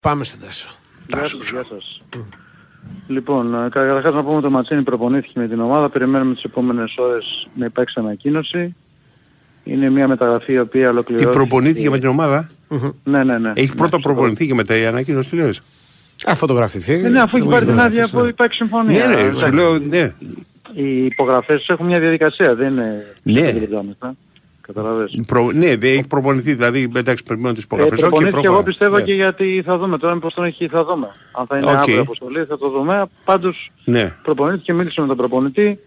Πάμε στον Τάσο. Γεια σας, γεια σας. Λοιπόν, ε, καταρχάς να πούμε ότι το Ματσίνη προπονήθηκε με την ομάδα. Περιμένουμε τις επόμενες ώρες να υπάρξει ανακοίνωση. Είναι μια μεταγραφή η οποία Τι ολοκληρώθηκε. προπονήθηκε με την ομάδα; Ναι, ναι, ναι. Έχει Ναι, πρώτα στο προπονηθεί και μετά η ανακοίνωση τι λες; Α, φωτογραφηθεί. Ναι, ναι, αφού έχει πάρει την άδεια ναι. που υπάρχει συμφωνία. Ναι, ναι, Εντάξει. σου λέω, ναι. Οι υπογραφές έχουν μια διαδικασία, δεν είναι... Ναι. Δεν γυρίζομεθα. Καταλαβες. Προ, ναι, δεν έχει προπονηθεί, δηλαδή εντάξει, περιμένω τις Ε, υπογραφές. Οκ, προπονήθηκε εγώ προχώρα. πιστεύω Ναι. και γιατί θα δούμε τώρα μήπως τον έχει θα δούμε. Αν θα είναι Οκ. αύριο αποστολή θα το δούμε. Πάντως Ναι. προπονήθηκε, μίλησε με τον προπονητή.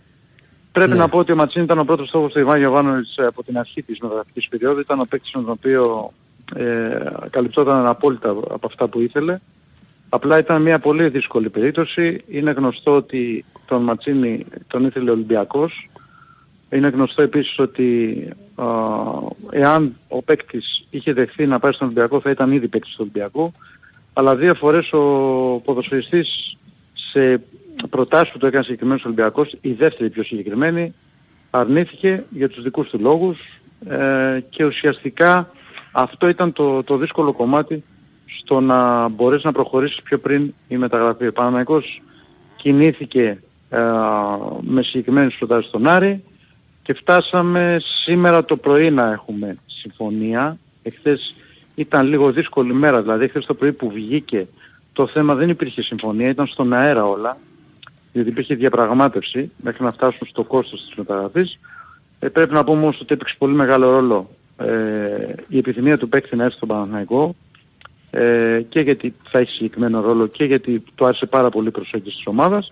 Πρέπει Ναι. να πω ότι ο Μαντσίνι ήταν ο πρώτος στόχος του Ιβάν Γιοβάνοβιτς ε, από την αρχή της μεταγραφικής περίοδου. Ήταν ο παίκτης με τον οποίο ε, καλυπτόταν απόλυτα από αυτά που ήθελε. Απλά ήταν μια πολύ δύσκολη περίπτωση. Είναι γνωστό ότι τον Μαντσίνι τον ήθελε ο Ολυμπιακός. Είναι γνωστό επίσης ότι α, εάν ο παίκτης είχε δεχθεί να πάει στον Ολυμπιακό θα ήταν ήδη παίκτης του Ολυμπιακού. Αλλά δύο φορές ο ποδοσφαιριστής σε προτάσεις που το έκανε συγκεκριμένος Ολυμπιακός, η δεύτερη πιο συγκεκριμένη, αρνήθηκε για τους δικούς του λόγους ε, και ουσιαστικά αυτό ήταν το, το δύσκολο κομμάτι στο να μπορέσει να προχωρήσεις πιο πριν η μεταγραφή. Ο Παναθηναϊκός κινήθηκε ε, με συγκεκριμένες προτάσεις στον Άρη και φτάσαμε σήμερα το πρωί να έχουμε συμφωνία. Εχθές ήταν λίγο δύσκολη μέρα, δηλαδή εχθές το πρωί που βγήκε το θέμα δεν υπήρχε συμφωνία, ήταν στον αέρα όλα, γιατί υπήρχε διαπραγμάτευση μέχρι να φτάσουν στο κόστος της μεταγραφής. Ε, πρέπει να πούμε όμως ότι έπαιξε πολύ μεγάλο ρόλο ε, η επιθυμία του παίκτη να έρθει στον Παναθηναϊκό ε, και γιατί θα έχει συγκεκριμένο ρόλο και γιατί του άρεσε πάρα πολύ η προσέγγιση της ομάδας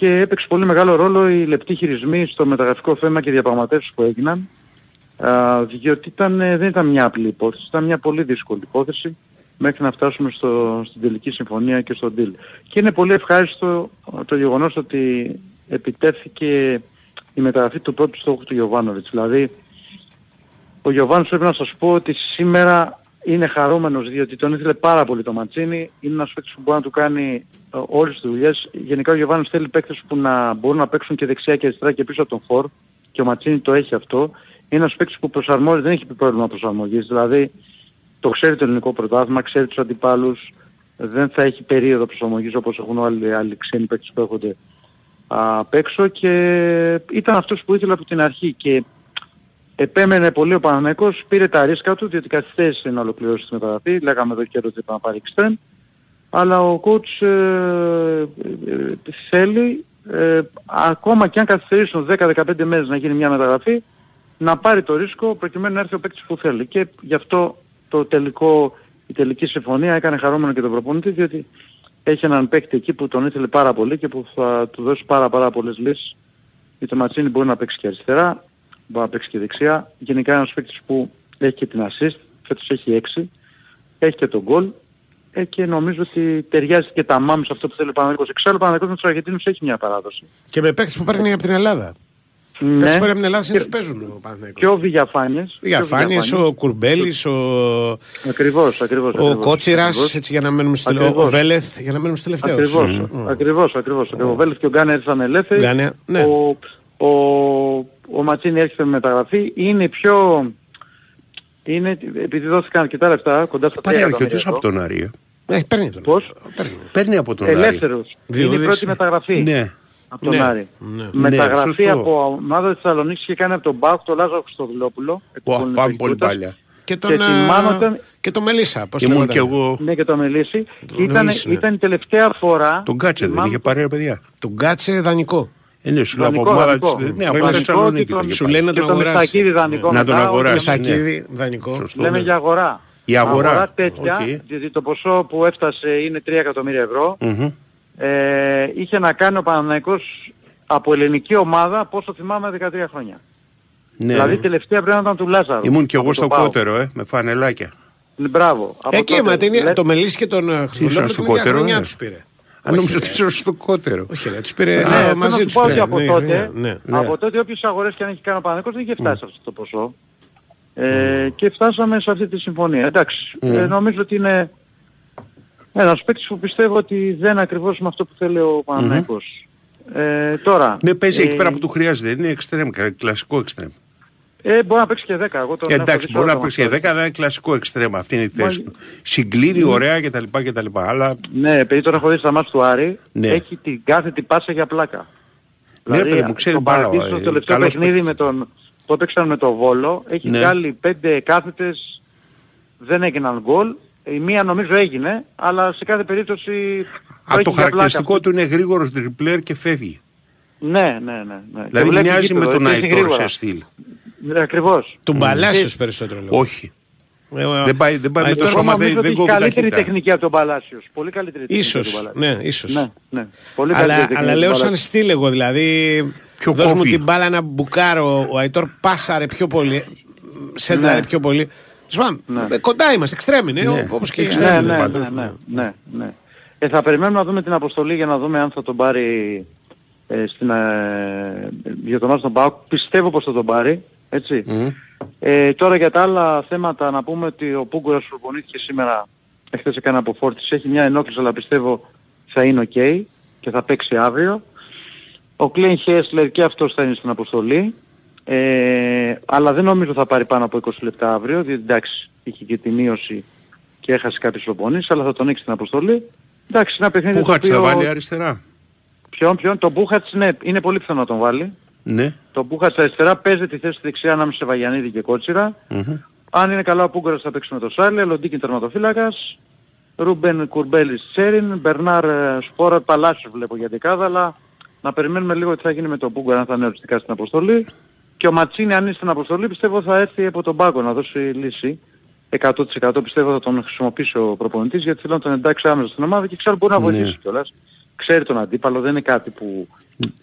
και έπαιξε πολύ μεγάλο ρόλο οι λεπτοί χειρισμοί στο μεταγραφικό θέμα και οι διαπραγματεύσεις που έγιναν α, διότι ήταν, ε, δεν ήταν μια απλή υπόθεση, ήταν μια πολύ δύσκολη υπόθεση μέχρι να φτάσουμε στο, στην τελική συμφωνία και στο deal. Και είναι πολύ ευχάριστο ε, το γεγονός ότι επιτέθηκε η μεταγραφή του πρώτου στόχου του Γιωβάνοβιτς. Δηλαδή ο Γιωβάνος πρέπει να σας πω ότι σήμερα είναι χαρούμενος διότι τον ήθελε πάρα πολύ το Ματσίνη. Είναι ένας παίκτης που μπορεί να του κάνει ε, όλες τις δουλειές. Γενικά ο Γιωβάνος θέλει παίκτες που να μπορούν να παίξουν και δεξιά και αριστερά και πίσω από τον φορ και ο Ματσίνη το έχει αυτό. Είναι ένας παίκτης που προσαρμόζει, δεν έχει πρόβλημα προσαρμογής. Δηλαδή το ξέρει το ελληνικό πρωτάθλημα, ξέρει τους αντιπάλους, δεν θα έχει περίοδο προσαρμογής όπως έχουν όλοι οι άλλοι ξένοι παίκτες που έρχονται απ' έξω και ήταν αυτός που ήθελε από την αρχή και επέμενε πολύ ο Παναθηναϊκός, πήρε τα ρίσκα του διότι καθυστέρησε να ολοκληρώσει τη μεταγραφή, λέγαμε εδώ καιρό ότι είπα να πάρει εξτρέμ, αλλά ο coach ε, ε, ε, θέλει ε, ακόμα και αν καθυστερήσουν 10-15 μέρες να γίνει μια μεταγραφή να πάρει το ρίσκο προκειμένου να έρθει ο παίκτης που θέλει και γι' αυτό το τελικό, η τελική συμφωνία έκανε χαρούμενο και τον προπονητή διότι έχει έναν παίκτη εκεί που τον ήθελε πάρα πολύ και που θα του δώσει πάρα πάρα πολλές λύσεις. Γιατί ο Ματσίνη μπορεί να παίξει και αριστερά, μπορεί να παίξει και δεξιά. Γενικά ένας παίκτης που έχει και την assist, φέτος έχει 6, έχει και τον goal ε, και νομίζω ότι ταιριάζει και τα μάμ σε αυτό που θέλει ο Παναγικός. Εξάλλου ο Παναγικός με τους Αργεντίνους έχει μια παράδοση. Και με παίκτες που παίρνει από την Ελλάδα. Παίκτες που παίρνει από την Ελλάδα συνήθως παίζουν ο Παναθηναϊκός. Και ο Βηγιαφάνιες. Ο Διαφάνης, ο Κουρμπέλης, ο, Ακριβώς, ακριβώς. ο ακριβώς, Κότσιρας, ακριβώς. έτσι για να μένουμε στη ο Ακριβώς. Βέλεθ, για να μένουμε στη τελευταίος. Ακριβώς, Μμ. ακριβώς, ακριβώς. Ο Βέλες και ο Γκάνε ήρθαν ελεύθεροι. Γκάνε, ναι. Ο, ο, ο Ματσίνη έρχεται με μεταγραφή. Είναι πιο... Είναι, επειδή δόθηκαν αρκετά λεφτά, κοντά στα 3 Πάρει εκατομμύρια αρκετούς από ευρώ. τον Άρη. ε. Ε, παίρνει τον. Πώς; Παίρνει. Παίρνει από τον Άρη. Ελεύθερος. Είναι η Διούδης. πρώτη μεταγραφή Ναι. από τον Ναι, Άρη. ναι. Μεταγραφή Ναι, σωστό. από ομάδα της Θεσσαλονίκης και κάνει από τον Μπάουκ τον Λάζαρο Χριστοδουλόπουλο. εκ του Ω, Πολωνικού Πάμε πολύ Ινστιτούτας. παλιά. Και τον, Και τη α, μάνα τον- και τον Μελίσσα. Πώς Ήμουν λεγόταν. και εγώ Ναι και το Μελίσι. Τον Ήταν, Μελίσι, ναι. ήταν η τελευταία φορά. τον Κάτσε, δεν θυμάμαι- είχε πάρει ρε παιδιά. Τον κάτσε δανεικό. Ε, ναι, σου λέω από Δανεικό, ομάδα δανεικό. της... Ναι, από Δανεικό Θεσσαλονίκη και το τον- είχε Σου πάρει. λέει να Και τον το αγοράσει. Μιστακίδη δανεικό Να τον μετά, αγοράσει. όχι, ναι. Σακίδη, δανεικό. Σωστό. Λέμε ναι. για αγορά. Η αγορά. τέτοια, Οκ. διότι το ποσό που έφτασε είναι 3 εκατομμύρια ευρώ. Μμμ. Ε, είχε να κάνει ο Παναθηναϊκός από ελληνική ομάδα, πόσο θυμάμαι, 13 χρόνια. Ναι. Δηλαδή τελευταία πρέπει να ήταν του Λάζαρου. Ήμουν κι εγώ από στο το ΠΑΟΚ. κότερο, ε, με φανελάκια. Μπράβο. Από Εκεί τότε, μα την, λέ- το Μελίσι και τον ε, Ήσουν Χριστοδουλόπουλο στο την ίδια κότερο, χρονιά ναι. τους πήρε. Αν Όχι, νομίζω ρε. ότι ήσουν στο κότερο. Όχι ρε, τους πήρε Ναι, α, θέλω μαζί να τους σου πω ότι πήρε. από Ναι, τότε, ναι, ναι. Ναι. από τότε όποιες αγορές και αν έχει κάνει ο Παναθηναϊκός δεν είχε φτάσει σε αυτό το ποσό. Ε, και φτάσαμε σε αυτή τη συμφωνία. Εντάξει, ε, νομίζω ότι είναι ένας παίκτης που πιστεύω ότι δεν είναι ακριβώς με αυτό που θέλει ο Παναθηναϊκός. Ε, τώρα, Ναι, παίζει εκεί ε, πέρα που του χρειάζεται. Είναι εξτρέμ, κλασικό εξτρέμ. Ε, μπορεί να παίξει και 10. Εγώ τον Ε, έχω εντάξει, δει μπορεί σε να όλα παίξει τα και 10, μάτια. δεν είναι κλασικό εξτρέμα. Αυτή είναι η θέση Μα- του. Συγκλίνει ωραία κτλ. κτλ. Αλλά Ναι, επειδή τον έχω δει στα μάτια του Άρη, Ναι. έχει την κάθετη πάσα για πλάκα. Ναι, παιδί μου, ξέρει τον μπάλα, παρατήρησα ε, στο τελευταίο καλός παιχνίδι παίκτης. με τον, που έπαιξαν με τον Βόλο, έχει Ναι. βγάλει πέντε κάθετες, δεν έγιναν γκολ. Η μία νομίζω έγινε, αλλά σε κάθε περίπτωση από έχει το για πλάκα. χαρακτηριστικό του είναι γρήγορος τριπλέρ και φεύγει. Ναι, ναι, ναι. ναι. Και Δηλαδή βλέπει μοιάζει με γήπεδο, τον έτσι, Αϊτόρ γρήγορα. σε στυλ. Ναι, ακριβώς. Του Μπαλάσιος περισσότερο λέω. Όχι. Ε, ε, Δεν πάει, δεν πάει με Αϊτόρ το Εγώ σώμα, νομίζω δεν, ότι δεν έχει κόβει καλύτερη ταχύτητα. τεχνική από τον Παλάσιος. Πολύ καλύτερη τεχνική από τον Ίσως, Παλάσιος. ναι, ίσως. Ναι, ναι. Πολύ καλύτερη Αλλά, τεχνική αλλά από λέω τον σαν Παλάσιος. στυλ εγώ, δηλαδή Πιο δώσ' μου κόφι. την μπάλα να μπουκάρω, ο Αϊτόρ πάσαρε πιο πολύ, σένταρε Ναι. πιο πολύ. Σπάμε, Ναι. ε, κοντά είμαστε, εξτρέμ είναι, Ναι. όπως και οι Εξτρέμ Ναι, εξτρέμ. ναι, είναι ναι, πάντως, ναι, ναι, ναι. Ε, θα περιμένουμε να δούμε την αποστολή για να δούμε αν θα τον πάρει ε, στην, ε, για τον Άστον Πάοκ. Πιστεύω πως θα τον πάρει, έτσι. Μμμ. Ε, τώρα για τα άλλα θέματα να πούμε ότι ο Πούγκουρας προπονήθηκε σήμερα, εχθές έκανε αποφόρτιση, έχει μια ενόχληση αλλά πιστεύω θα είναι ok και θα παίξει αύριο. Ο Κλέιν Χέσλερ και αυτός θα είναι στην αποστολή. Ε, αλλά δεν νομίζω θα πάρει πάνω από 20 λεπτά αύριο, διότι εντάξει, είχε και τη μείωση και έχασε κάποιες προπονήσεις, αλλά θα τον έχει στην αποστολή. Εντάξει, ένα παιχνίδι Πού το χάτσε θα οποίο- βάλει αριστερά. Ποιον, ποιον, τον Μπούχατς, ναι, είναι πολύ πιθανό να τον βάλει. Ναι. Το Μπούχατς αριστερά παίζει τη θέση δεξιά ανάμεσα σε Βαγιανίδη και Κότσιρα. Μμμ. Αν είναι καλά ο Πούγκορας θα παίξει με το Σάλια, Λοντίκιν τερματοφύλακας, Ρούμπεν Κουρμπέλης Τσέριν, Μπερνάρ ε, Σπόρα Παλάσιος βλέπω για δεκάδα, αλλά να περιμένουμε λίγο τι θα γίνει με τον Πούγκορα αν θα είναι οριστικά στην αποστολή. Και ο Ματσίνη αν είναι στην αποστολή πιστεύω θα έρθει από τον πάγκο να δώσει λύση. 100% πιστεύω θα τον χρησιμοποιήσει ο προπονητής γιατί θέλω να τον εντάξει άμεσα στην ομάδα και ξέρω μπορεί να Ναι. βοηθήσει κιόλας. Ξέρει τον αντίπαλο, δεν είναι κάτι που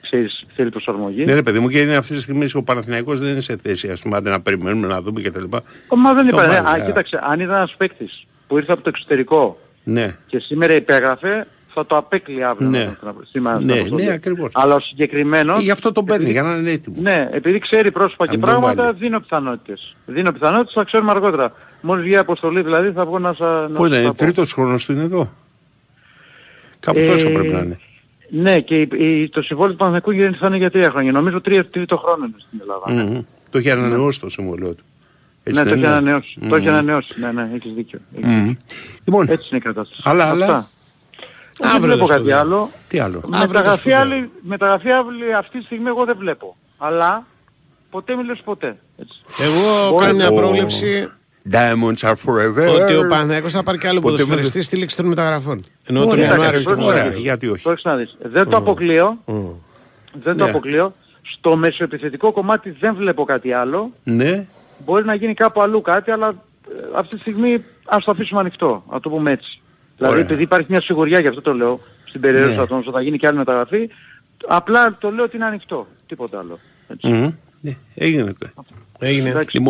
ξέρεις, θέλει προσαρμογή. Ναι, ρε παιδί μου, και είναι αυτή τη στιγμή ο Παναθηναϊκός δεν είναι σε θέση, ας πούμε, άντε να περιμένουμε να δούμε κτλ. Μα δεν Το είπα, ναι, βάλει, α, α. κοίταξε, αν ήταν ένας παίκτης που ήρθε από το εξωτερικό Ναι. και σήμερα υπέγραφε, θα το απέκλει αύριο Ναι. να τον- στην- σήμερα στην Ναι, αποστολή. ναι, ακριβώς. Αλλά ο συγκεκριμένος... Ε, Γι' αυτό τον παίρνει, επειδή- για να είναι έτοιμος. Ναι, επειδή ξέρει πρόσωπα και Αν τον πράγματα, βάλει. δίνω πιθανότητες. Δίνω πιθανότητες, θα ξέρουμε αργότερα. Μόλις βγει η αποστολή δηλαδή θα βγω να σας να Πού σας είναι, τα πω. τρίτος χρόνος του είναι εδώ; Κάπου Ε, τόσο πρέπει να είναι. Ναι, και η- η- το συμβόλαιο του Παναθηναϊκού γίνεται- θα είναι για τρία χρόνια. Νομίζω τρία, τρίτο χρόνο είναι στην Ελλάδα. Μμμ. Το έχει ανανεώσει το συμβολίο του. Έτσι Ναι, το δεν έχει είναι; ανανεώσει. Το έχει ανανεώσει. Ναι, ναι, έχεις δίκιο. Έχεις Μμμ. δίκιο. Λοιπόν, Έτσι είναι η κατάσταση. Αλλά, Αυτά. αλλά- Δεν Αύριο βλέπω το κάτι σπουδαίο. άλλο. τι άλλο; Μεταγραφή, σπουδαίο. άλλη, μεταγραφή άλλη αυτή τη στιγμή εγώ δεν βλέπω. Αλλά ποτέ μη λες ποτέ. Έτσι. Εγώ Μπορεί- κάνω μια Ο- πρόβλεψη Diamonds are forever. ότι ο Παναθηναϊκός θα πάρει και άλλο Ποτέ ποδοσφαιριστή στη λήξη των μεταγραφών. Ενώ τον Ωραία, Ιανουάριο εντάξει, και τον ωραία, Φεβρουάριο. γιατί όχι. Πρόσεξε να δεις. Δεν το αποκλείω. Δεν το Ναι. αποκλείω. Στο μεσοεπιθετικό κομμάτι δεν βλέπω κάτι άλλο. Ναι, Μπορεί να γίνει κάπου αλλού κάτι, αλλά ε, αυτή τη στιγμή ας το αφήσουμε ανοιχτό. Να το πούμε έτσι. Δηλαδή Ωραία. επειδή υπάρχει μια σιγουριά, γι' αυτό το λέω, στην περίοδο Ναι. του ατόμου, θα γίνει και άλλη μεταγραφή, απλά το λέω ότι είναι ανοιχτό. Τίποτα άλλο. Έτσι. Μμμ. Ναι, έγινε. Έγινε. Εντάξει,